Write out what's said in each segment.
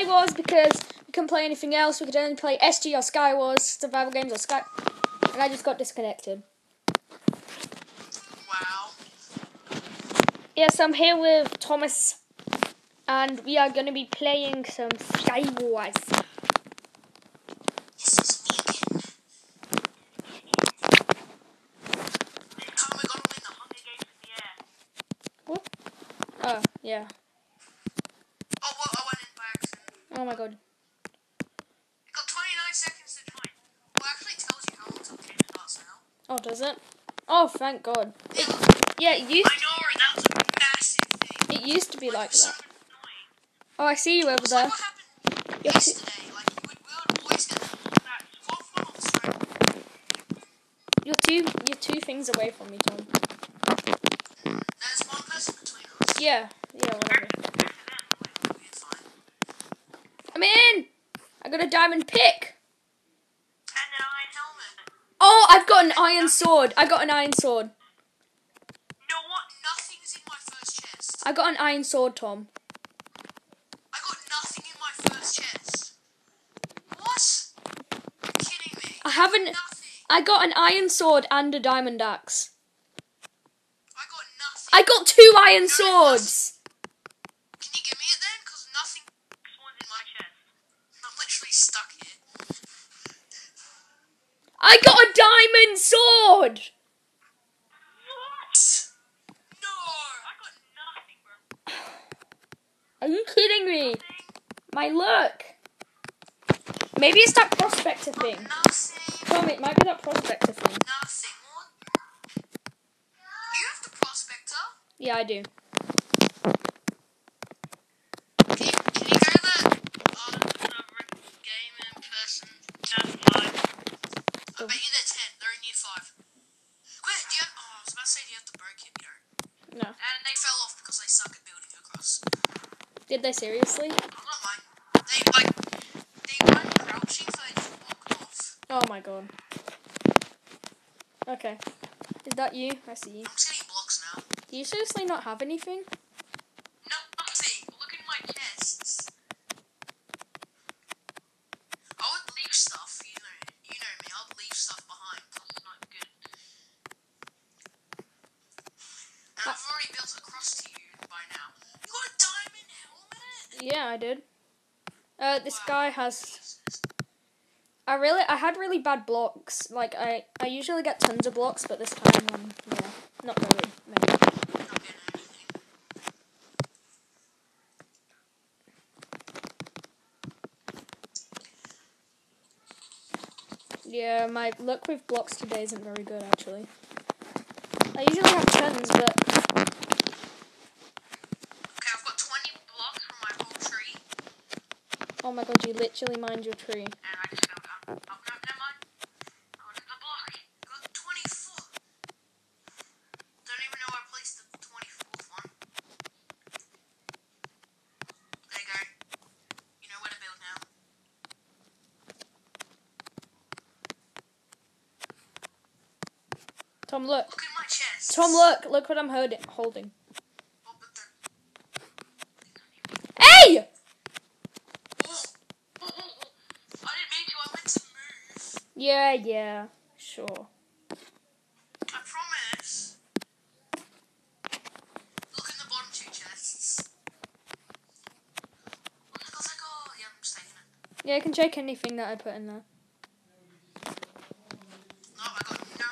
Sky Wars because we couldn't play anything else. We could only play SG or Sky Wars, survival games or Sky. And I just got disconnected. Wow. Yes, I'm here with Thomas, and we are going to be playing some Sky Wars. This Oh my god. It got 29 seconds to join. Well, actually tells you how long till starts now. Oh, does it? Oh, thank god. Yeah, Yeah, it used, I know, that was a massive thing. it used to be like It so that. Oh, I see you over It's like there. what happened You're yesterday. Like, you would, we would always get that 12 one on the stone. You're two, you're two things away from me, Tom. There's one person between us. Yeah, yeah. We're fine. I'm in! I got a diamond pick! And an iron helmet. Oh, I've got an iron sword. I got an iron sword. You know what? Nothing's in my first chest. I got an iron sword, Tom. I got nothing in my first chest. What? You're kidding me. I haven't. Nothing. I got an iron sword and a diamond axe. I got nothing. I got two iron swords! Can you give me it then? Because nothing spawns in my chest. I'm literally stuck here. I got a diamond sword! What? No. I got nothing, bro. Are you kidding me? My luck. Maybe it's that prospector thing. Nothing. Tom, it might be that prospector thing. Nothing. You have the prospector. Yeah, I do. Can you, can you go that um, another game in person? That's five. I bet you they're ten. They're in year five. Wait, do you have, oh, I was about to say, do you have the bro kit? You don't. No. And they fell off because they suck at building across. Did they seriously? I'm not mine. They, like, they weren't crouching, so they just walked off. Oh my god. Okay. Is that you? I see you. I'm just getting blocks now. Do you seriously not have anything? No, nothing. Look at my chests. I would leave stuff, you know, you know me. I'd leave stuff behind because it's not good. And I've already built across to you by now. You got a diamond helmet. Yeah, I did. Uh, this guy has. I really, I had really bad blocks. Like I, I usually get tons of blocks, but this time, um, yeah, not really anything. Yeah, my luck with blocks today isn't very good actually. I usually have tons, but Okay, I've got 20 blocks from my whole tree, oh my god, you literally mined your tree. and I just fell down. Oh, no, never mind. I wanted the block. Got 24. Don't even know where I placed the 24th one. Oh there you go. You know where to build now. Tom, look. Look at my chest. Tom, look. Look what I'm holding. Holding. Oh, but they're- Hey! Oh, oh, oh, oh. I didn't mean to. I meant to move. Yeah, yeah, sure. I promise. Look in the bottom two chests. Oh, yeah, I'm just taking it. Yeah, I can check anything that I put in there. No, I got no.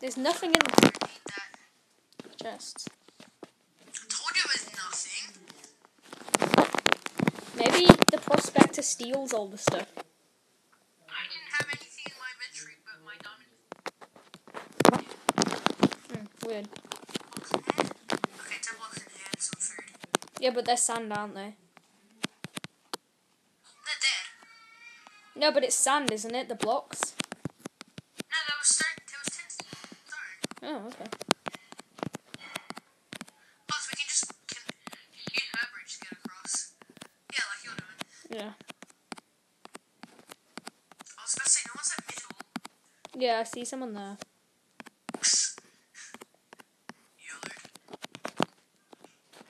There's nothing in I don't need that. the chest. I told you it was nothing. Maybe the prospector steals all the stuff. I didn't have anything in my inventory but my diamond Hmm, weird. blocks in here. Okay, ten blocks in here and some food. Yeah, but they're sand, aren't they? They're dead. No, but it's sand, isn't it? The blocks. No, there was stone. There was stone. Oh, okay. Plus, we can just can use her bridge to get across. Yeah, like you're doing. Yeah. I was about to say, no one's at middle. Yeah, I see someone there.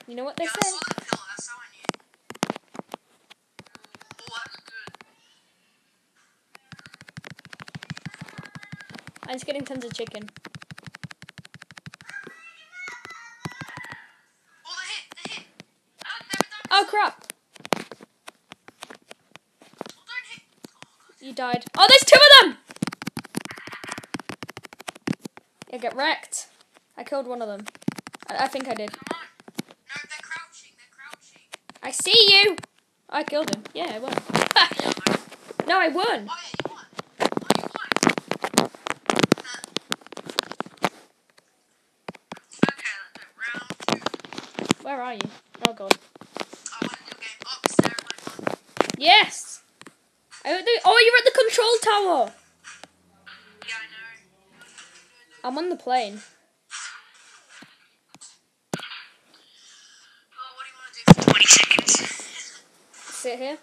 You know what they yeah, said. The oh, I'm just getting tons of chicken. Oh, crap! You died. Oh, there's two of them! You get wrecked. I killed one of them. I, I think I did. I see you! I killed him. Yeah, I won. no, I won. Oh, yeah, won. Oh, won. Huh. Okay, let's do round two. Where are you? Oh god. I won a new game. Sarah won. Yes! I got the- oh, you're at the control tower! Yeah, I know. I'm on the plane. Here.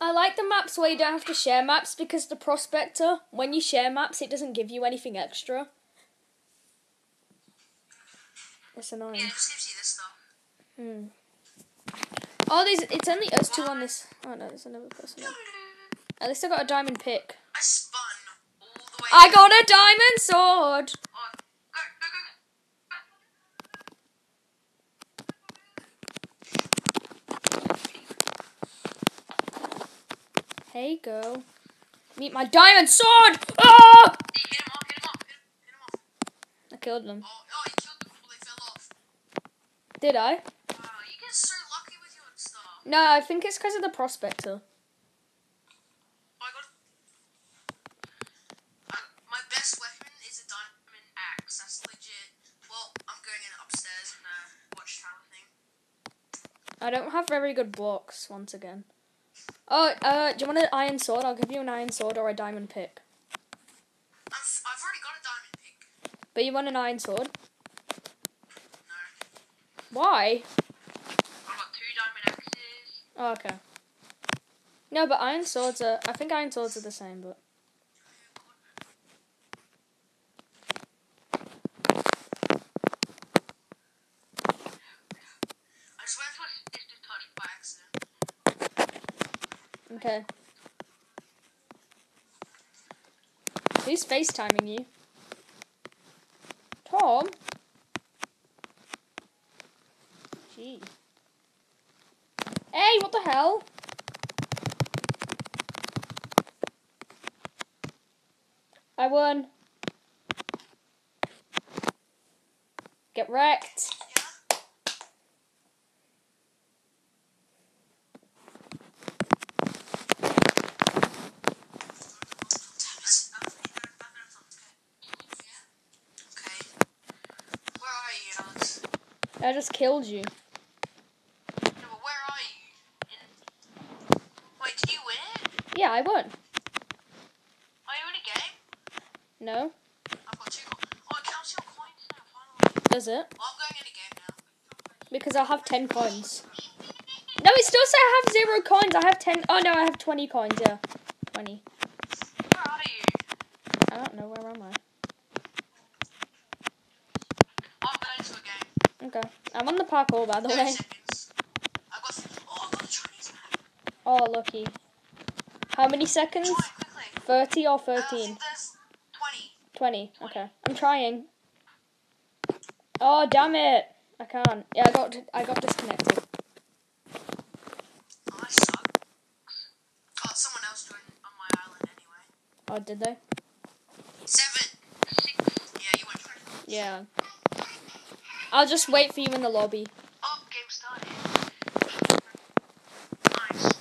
I like the maps where you don't have to share maps because the prospector, when you share maps, it doesn't give you anything extra. It's annoying. Yeah, it just gives you this stuff. Hmm. Oh, there's, it's only us two on this. Oh no, there's another person. on. At least I got a diamond pick. I spun all the way. I got a diamond sword! Hey, girl. Meet my diamond sword! Go. Hit him off, hit him off, hit him, hit. I killed them. Oh, oh, you killed them before they fell off. Did I? Wow, you get so lucky with your. No, I think it's because of the prospector. My best weapon is a diamond axe. That's legit. Well, I'm going in upstairs. I don't have very good blocks, once again. Oh, uh, do you want an iron sword? I'll give you an iron sword or a diamond pick. I've already got a diamond pick. But you want an iron sword? No, Why? I've got two diamond axes. Oh, okay. No, but iron swords are. I think iron swords are the same, but. I just went to a stick touch by accident. Okay. Who's FaceTiming you? Tom? Gee. Hey, what the hell? I won. Get wrecked. Yeah. Okay. Where are you, Alex? I just killed you. No, but where are you? Wait, did you win it? Yeah, I won. Are you in a game? No? I've got two. co- Oh, it counts your coins now, finally. Does it? Well, I'm going in a game now. Because I have 10 coins. No, it still says I have zero coins. I have 10. Oh, no, I have 20 coins. Yeah. 20. Where are you? I don't know. Where am I? I'm going to a game. Okay. I'm on the parkour, by the way. seconds. I've got. Oh, I've got the Chinese map. Oh, lucky. How many seconds? Try 30 or Uh, 13? think 20. 20. Okay. I'm trying. Oh, damn it. I can't. Yeah, I got I got disconnected. Oh, someone else on my island anyway. Oh, did they? Seven. Six. Yeah, you went first. Yeah. I'll just wait for you in the lobby. Oh, game started. Nice.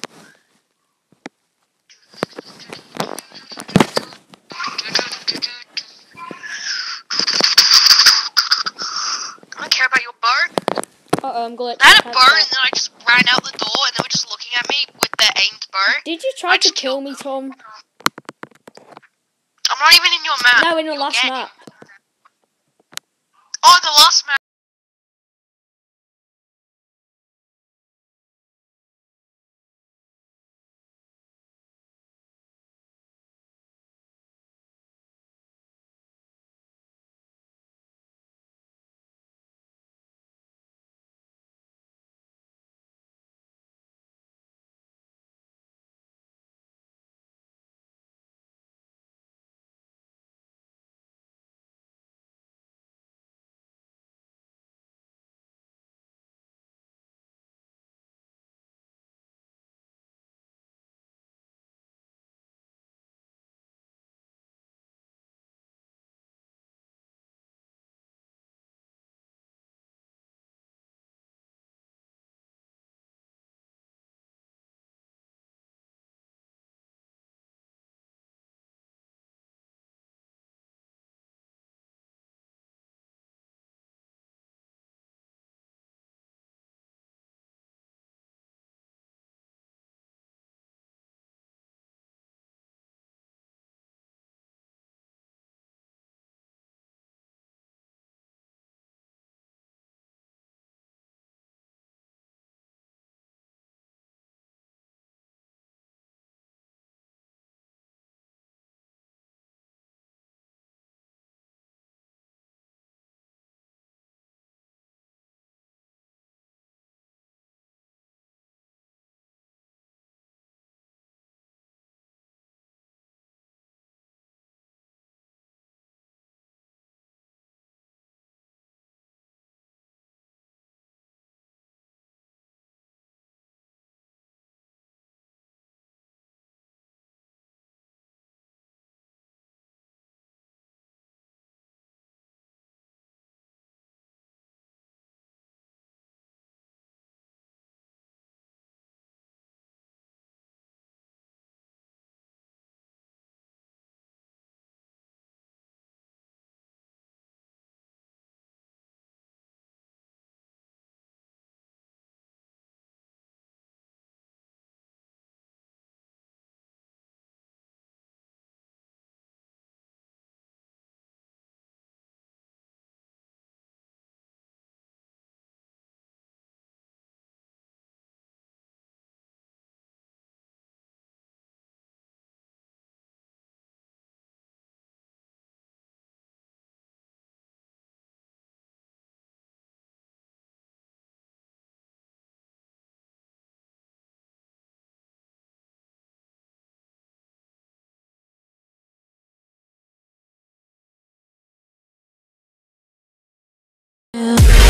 I don't care about your bow. Uh oh, I'm glitched. I had a bow and then I just ran out the door and they were just looking at me with their aimed bow. Did you try I to kill me. Tom? I'm not even in your map. No, in the last map. Oh, the last map. You.